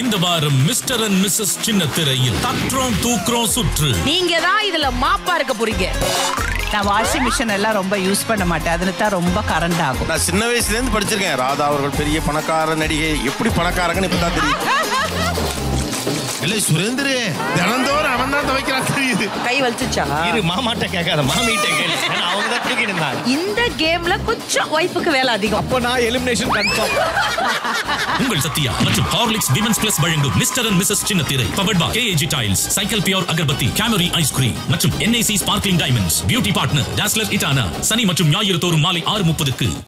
இந்த வாரம் mister and missus சின்ன திரையில் தற்றோம் தூக்குறோம் சுற்று. நீங்க தான் இதுல மாப்பா இருக்க போறீங்க. நான் வாஷிங் மிஷின் எல்லாம் ரொம்ப யூஸ் பண்ண மாட்டேன். அதுல தான் ரொம்ப கரண்ட் ஆகும். நான் சின்ன வயசுல இருந்து படிச்சிருக்கேன். ராதா அவர்கள் பெரிய பணக்கார நடிகை. எப்படி பணக்காரங்கன்னு இப்பதான் தெரியும் இல்லை சுரேந்திர தினந்தோறும் அவன் தான் துவைக்கிறான் தெரியுது. கை வலிச்சுச்சா? இரு மாமாட்ட கேட்காத மாமிகிட்ட கேளு. ஏன்னா அவங்க தான் தூக்கிட்டு இருந்தாங்க இந்த கேம்ல கொஞ்சம் ஒய்ஃபுக்கு வேலை அதிகம். அப்போ நான் எலிமினேஷன் கன்ஃபார்ம் உங்கள் சத்யா மற்றும் ஹார்லிக்ஸ் விமன்ஸ் பிளஸ் வழங்கும் மிஸ்டர் அண்ட் மிஸ்ஸஸ் சின்ன திரை powered by KAG tiles cycle pure agarbatti கேமரி ice cream மற்றும் NIC sparkling diamonds beauty partner Dazzler இட்டானா சனி மற்றும் ஞாயிறு தோறும் மாலை ஆறு முப்பதுக்கு.